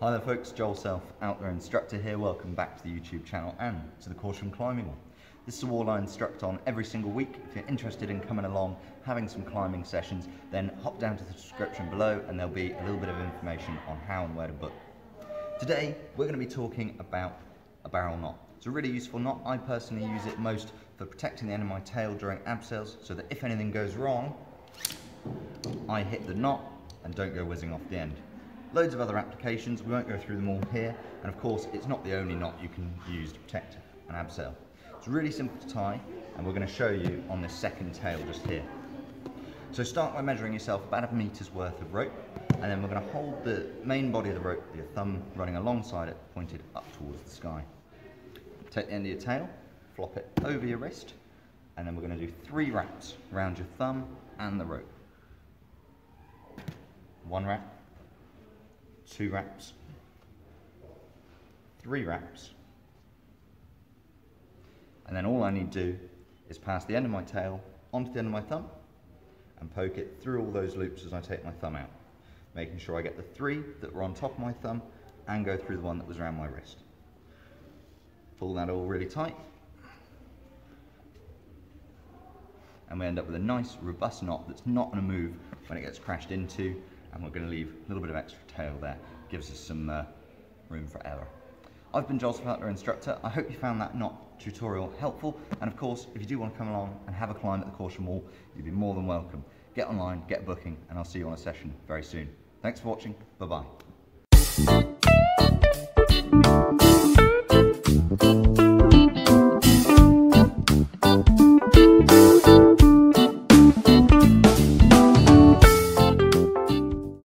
Hi there folks, Joel Self, outdoor instructor here. Welcome back to the YouTube channel and to the Corsham Climbing Wall. This is a wall I instruct on every single week. If you're interested in coming along, having some climbing sessions, then hop down to the description below and there'll be a little bit of information on how and where to book. Today, we're going to be talking about a barrel knot. It's a really useful knot. I personally use it most for protecting the end of my tail during abseils so that if anything goes wrong, I hit the knot and don't go whizzing off the end. Loads of other applications, we won't go through them all here, and of course it's not the only knot you can use to protect an abseil. It's really simple to tie, and we're going to show you on this second tail just here. So start by measuring yourself about a meter's worth of rope, and then we're going to hold the main body of the rope with your thumb running alongside it, pointed up towards the sky. Take the end of your tail, flop it over your wrist, and then we're going to do three wraps around your thumb and the rope. One wrap, two wraps, three wraps, and then all I need to do is pass the end of my tail onto the end of my thumb and poke it through all those loops as I take my thumb out, making sure I get the three that were on top of my thumb and go through the one that was around my wrist. Pull that all really tight. And we end up with a nice robust knot that's not going to move when it gets crashed into and we're going to leave a little bit of extra tail there. Gives us some uh, room for error. I've been Joel Butler, instructor. I hope you found that knot tutorial helpful. And of course, if you do want to come along and have a climb at the Corsham Wall, you'd be more than welcome. Get online, get booking, and I'll see you on a session very soon. Thanks for watching. Bye-bye.